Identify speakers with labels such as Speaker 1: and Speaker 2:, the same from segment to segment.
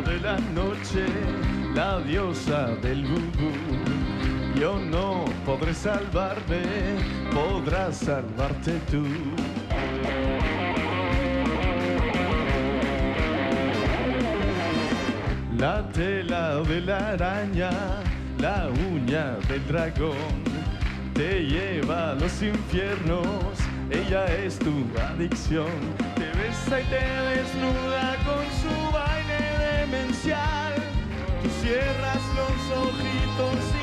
Speaker 1: de la noche, la diosa del vudú. Yo no podré salvarme, podrás salvarte tú. La tela de la araña, la uña del dragón, te lleva a los infiernos, ella es tu adicción. Te besa y te cierras los ojitos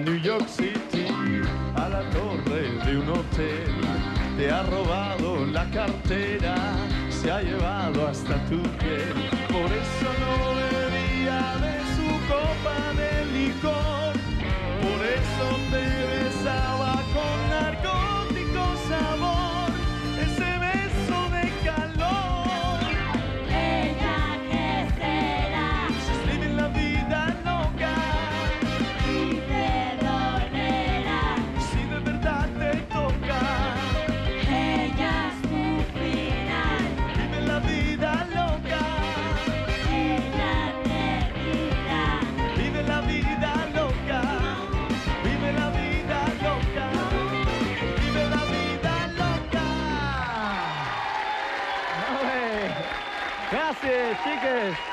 Speaker 1: a New York City, a la torre de un hotel. Te ha robado la cartera, se ha llevado hasta tu piel. Por eso no
Speaker 2: Gracias, chicas.